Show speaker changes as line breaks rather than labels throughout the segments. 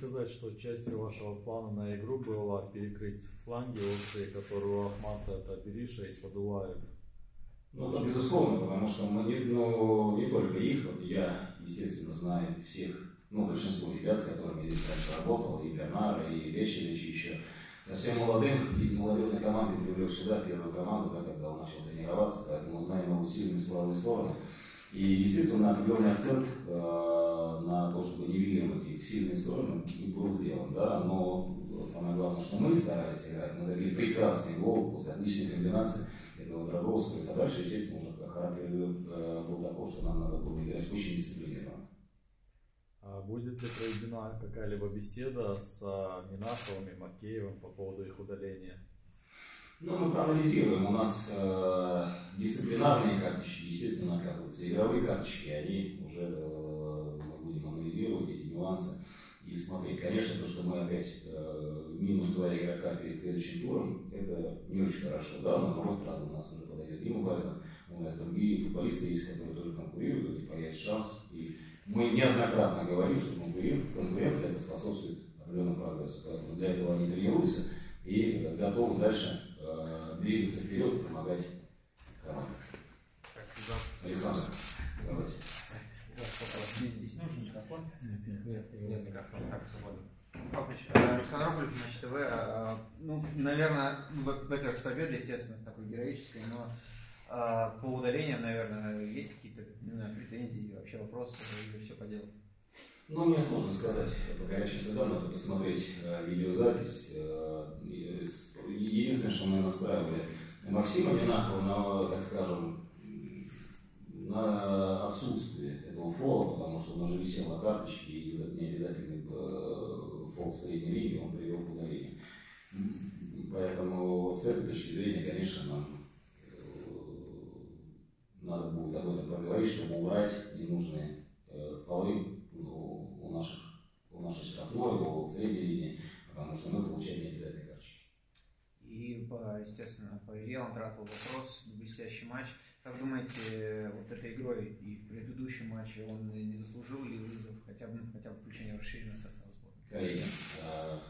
сказать, что частью вашего плана на игру была перекрыть фланги острые, которые у Ахмата это Бериша и Садулаев?
Ну, да, безусловно, потому что мы не, ну, не только их, вот я, естественно, знаю всех, ну, большинство ребят, с которыми здесь раньше работал, и Бернара, и Лечевич, еще совсем молодым, из молодежной команды привлек сюда, в первую команду, да, когда он начал тренироваться, поэтому знаем его сильные слабые стороны. И, естественно, определенный акцент э, на то, их сильные стороны, был сделан, да, но самое главное, что мы старались играть, мы забили прекрасный гол после отличной комбинации этого Драгоусова, а дальше, естественно, уже характер э, был такой, что нам надо было играть очень дисциплинированно.
А будет ли проведена какая-либо беседа с Минаховым и Макеевым по поводу их удаления?
Ну, мы проанализируем. У нас э, дисциплинарные карточки, естественно, оказываются. Игровые карточки, они уже нюансы и смотреть. Конечно, то, что мы опять э, минус два игрока перед следующим туром, это не очень хорошо. Да, но с другой стороны, у нас уже подойдет Дима Баринов, у нас другие футболисты есть, которые тоже конкурируют, и появится шанс. И мы неоднократно говорим, что конкуренция это способствует определенному прогрессу. Поэтому для этого они тренируются и готовы дальше э, двигаться вперед и помогать команде. Александр,
микрофон? Нет, нет, микрофона, так свободно. Павлович, Александр Матч ТВ, э, ну, наверное, во-первых, с победой, естественно, такой героической, но э, по удалениям, наверное, есть какие-то претензии, вообще вопросы, или все по делу?
Ну, мне сложно сказать. Это горячий следа, надо посмотреть э, видеозапись. Э, единственное, что мы настраивали Максима Минахова на, так скажем, на отсутствие этого фола, потому что он уже висел на карточке, и этот необязательный э, фол средней линии он привел к удалению. Поэтому с этой точки зрения, конечно, нам надо будет об этом поговорить, чтобы убрать ненужные полы у наших, у нашей штрафной, у средней линии, потому что мы получаем необязательные карточки.
И, естественно, по Илье Лантратову вопрос, блестящий матч. Как думаете, вот этой игрой и в предыдущем матче он не заслужил ли вызов хотя бы, хотя бы включение в расширенный состав сборной?
Коллеги, а,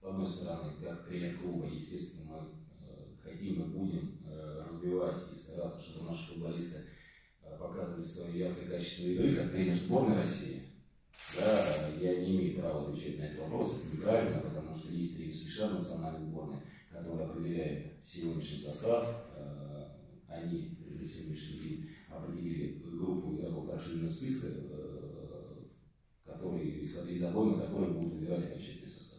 с одной стороны, как тренер клуба, естественно, мы э, хотим и будем э, развивать и стараться, чтобы наши футболисты э, показывали свои яркие качества игры, как тренер сборной России. Да, я не имею права отвечать на этот вопрос, это неправильно, потому что есть тренерский штаб национальной сборной, который определяет сегодняшний состав они на сегодняшний день определили группу игроков расширенного списка, э, которые, исходя из обоймы, которые будут выбирать окончательный состав.